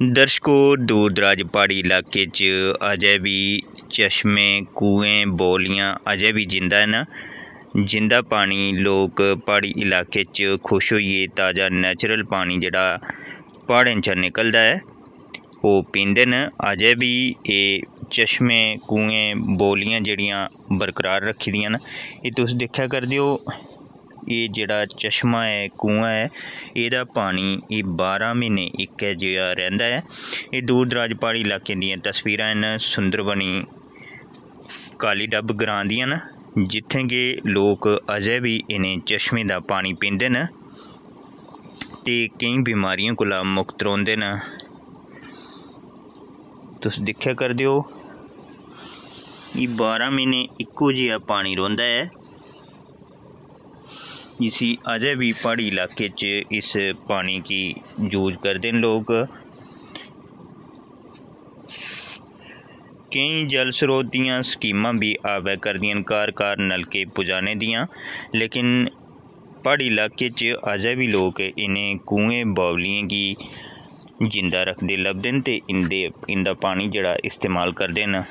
ਦਰਸ਼ਕੋ, ਦੂਰ ਦਰਾਜ ਪਹਾੜੀ ਇਲਾਕੇ 'ਚ ਅਜੇ ਵੀ ਚਸ਼ਮੇ, ਕੂਏ, ਬੋਲੀਆਂ ਅਜੇ ਵੀ ਜਿੰਦਾ ਹਨ। ਜਿੰਦਾ ਪਾਣੀ ਲੋਕ ਪਹਾੜੀ ਇਲਾਕੇ 'ਚ ਖੁਸ਼ ਹੋਈਏ, ਤਾਜ਼ਾ ਨੈਚੁਰਲ ਪਾਣੀ ਜਿਹੜਾ ਪਹਾੜਾਂ 'ਚ ਨਿਕਲਦਾ ਹੈ, ਉਹ ਪੀਂਦੇ ਨੇ ਅਜੇ ਵੀ ਇਹ ਚਸ਼ਮੇ, ਕੂਏ, ਬੋਲੀਆਂ ਜਿਹੜੀਆਂ ਬਰਕਰਾਰ ਰੱਖੀ ਦੀਆਂ ਨੇ ਇਹ ਤੁਸੀਂ ਦੇਖਿਆ ਕਰਦੇ ਹੋ ਇਹ ਜਿਹੜਾ ਚਸ਼ਮਾ ਹੈ ਕੂਆ ਹੈ, ਇਹਦਾ ਪਾਣੀ ਇਹ 12 ਮਹੀਨੇ ਇੱਕ ਜਿਹਾ ਰਹਿੰਦਾ ਹੈ। ਇਹ ਦੂਰ ਦਰਾਜ ਪਹਾੜੀ ਇਲਾਕੇ ਦੀਆਂ ਤਸਵੀਰਾਂ ਹਨ, ਸੁੰਦਰਬਨੀ ਕਾਲੀ ਡੱਬ ਗਰਾਂ ਦੀਆਂ ਨੇ, ਜਿੱਥੇ ਕਿ ਲੋਕ ਅਜੇ ਵੀ ਇਹਨੇ ਚਸ਼ਮੇ ਦਾ ਪਾਣੀ ਪੀਂਦੇ ਨੇ ਤੇ ਕਈ ਬਿਮਾਰੀਆਂ ਕੋਲ ਮੁਕਤ ਰਹਿੰਦੇ ਨੇ। ਤੁਸੀਂ ਦੇਖਿਆ ਕਰਦੇ ਹੋ ਇਹ 12 ਮਹੀਨੇ ਇੱਕੋ ਜਿਹਾ ਪਾਣੀ ਰਹਿੰਦਾ ਹੈ। इसी अजय भी पहाड़ी इलाके च इस पानी की यूज करते हैं लोग ਕਈ ਜਲ ਸਰੋਤ ਦੀਆਂ ਸਕੀਮਾਂ ਵੀ ਆਵੇ ਕਰਦੀਆਂ ਕਾਰ ਕਾਰ ਨਲਕੇ ਪੁਜਾਣੇ ਦੀਆਂ ਲੇਕਿਨ ਪਹਾੜੀ ਇਲਾਕੇ 'ਚ ਅਜੇ ਵੀ ਲੋਕ ਇਨੇ ਕੂਏ ਬਾਵਲੀਆਂ ਕੀ ਜਿੰਦਾ ਰੱਖਦੇ ਲੱਭਦੇ ਨੇ ਤੇ ਇੰਦੇ ਇੰਦਾ ਪਾਣੀ ਜਿਹੜਾ ਇਸਤੇਮਾਲ ਕਰਦੇ ਨੇ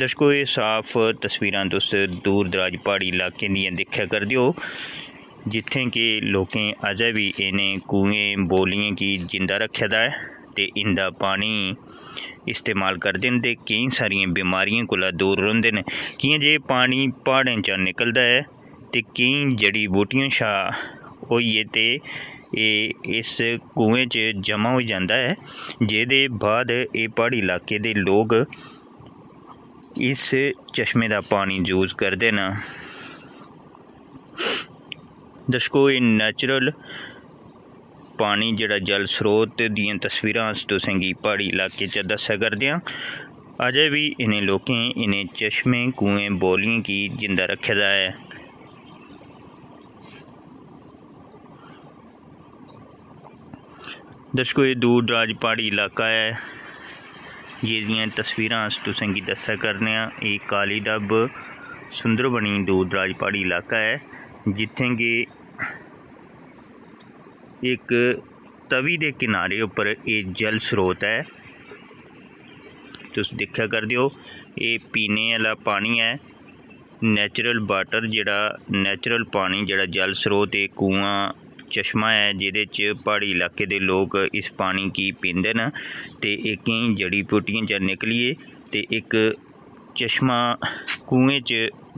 ਦਰਸ਼ਕੋ ਇਹ ਸਾਫ਼ ਤਸਵੀਰਾਂ ਤੁਸੀਂ ਦੂਰ ਦਰਾਜ ਪਹਾੜੀ ਇਲਾਕੇ ਦੀਆਂ ਦੇਖਿਆ ਕਰਦੇ ਹੋ ਜਿੱਥੇ ਕਿ ਲੋਕਾਂ ਅਜੇ ਵੀ ਇਹਨੇ ਕੂਏ ਬੋਲੀਆਂ ਕੀ ਜਿੰਦਾ ਰੱਖਿਆ ਦਾ ਹੈ ਤੇ ਇੰਦਾ ਪਾਣੀ ਇਸਤੇਮਾਲ ਕਰਦੇ ਨੇ ਤੇ ਕਈ ਸਾਰੀਆਂ ਬਿਮਾਰੀਆਂ ਕੋਲ ਦੂਰ ਰਹਿੰਦੇ ਨੇ। ਕਿ ਜੇ ਪਾਣੀ ਪਹਾੜਾਂ ਚੋਂ ਨਿਕਲਦਾ ਹੈ ਤੇ ਕਈ ਜੜੀ ਬੂਟੀਆਂ ਸ਼ਾ ਹੋਈਏ ਤੇ ਇਹ ਇਸ ਕੂਏ 'ਚ ਜਮ੍ਹਾਂ ਹੋ ਜਾਂਦਾ ਹੈ, ਜਿਹਦੇ ਬਾਅਦ ਇਹ ਪਹਾੜੀ ਇਲਾਕੇ ਦੇ ਲੋਕ ਇਸ ਚਸ਼ਮੇ ਦਾ ਪਾਣੀ ਯੂਜ਼ ਕਰਦੇ ਨਾ ਦਰਸ਼ਕੋ ਇਹ ਨੈਚੁਰਲ ਪਾਣੀ ਜਿਹੜਾ ਜਲ ਸਰੋਤ ਦੀਆਂ ਤਸਵੀਰਾਂ ਤੁਸੀਂ ਕੀ ਪਹਾੜੀ ਇਲਾਕੇ 'ਚ ਦੱਸਿਆ ਕਰਦੇ ਆ ਅਜੇ ਵੀ ਇਹਨੇ ਲੋਕਾਂ ਇਹਨੇ ਚਸ਼ਮੇ ਕੂਏ ਬੋਲੀਆਂ ਕੀ ਜਿੰਦਾ ਰੱਖਿਆ ਦਾ ਹੈ ਦਰਸ਼ਕੋ ਇਹ ਦੂਰ ਦਰਾਜ ਪਹਾੜੀ ਇਲਾਕਾ ਹੈ ਜਿਹਦੀਆਂ ਤਸਵੀਰਾਂ ਤੁਸੀਂ ਕੀ ਦੱਸਿਆ ਕਰਨੇ ਆ ਇਹ ਕਾਲੀ ਡੱਬ ਸੁੰਦਰਬਨੀ ਦੂਰ ਦਰਾਜ ਪਹਾੜੀ ਇਲਾਕਾ ਹੈ, ਜਿੱਥੇ ਕਿ ਇੱਕ ਤਵੀ ਦੇ ਕਿਨਾਰੇ ਉੱਪਰ ਇਹ ਜਲ ਸਰੋਤ ਹੈ। ਤੁਸੀਂ ਦੇਖਿਆ ਕਰਦੇ ਹੋ ਇਹ ਪੀਣੇ ਵਾਲਾ ਪਾਣੀ ਹੈ। ਨੈਚੁਰਲ ਵਾਟਰ ਜਿਹੜਾ, ਨੈਚੁਰਲ ਪਾਣੀ ਜਿਹੜਾ ਜਲ ਸਰੋਤ, ਇਹ ਕੂਆਂ ਚਸ਼ਮਾ ਹੈ, ਜਿਹਦੇ 'ਚ ਪਹਾੜੀ ਇਲਾਕੇ ਦੇ ਲੋਕ ਇਸ ਪਾਣੀ ਕੀ ਪੀਂਦੇ ਨੇ ਤੇ ਇਹ ਕਈ ਜੜੀ ਬੂਟੀਆਂ ਚ ਨਿਕਲੀਏ ਤੇ ਇੱਕ ਚਸ਼ਮਾ ਕੂਏ 'ਚ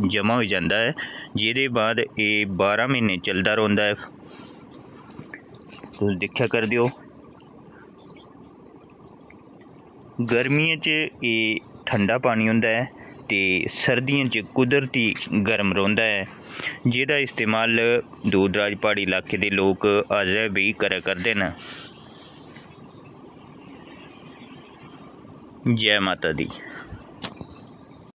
ਜਮਾ ਹੋ ਜਾਂਦਾ ਹੈ, ਜਿਹਦੇ ਬਾਅਦ ਇਹ 12 ਮਹੀਨੇ ਚੱਲਦਾ ਰਹਿੰਦਾ ਹੈ। ਤੁਸੀਂ ਦੇਖਿਆ ਕਰਦੇ ਹੋ ਗਰਮੀਆਂ 'ਚ ਇਹ ਠੰਡਾ ਪਾਣੀ ਹੁੰਦਾ ਹੈ। ਤੇ ਸਰਦੀਆਂ 'ਚ ਕੁਦਰਤੀ ਗਰਮ ਰਹਿੰਦਾ ਹੈ। ਜਿਹਦਾ ਇਸਤੇਮਾਲ ਦੂਰ ਦਰਾਜ ਪਹਾੜੀ ਇਲਾਕੇ ਦੇ ਲੋਕ ਅਜੇ ਵੀ ਕਰਿਆ ਕਰਦੇ ਨੇ। ਜੈ ਮਾਤਾ ਦੀ।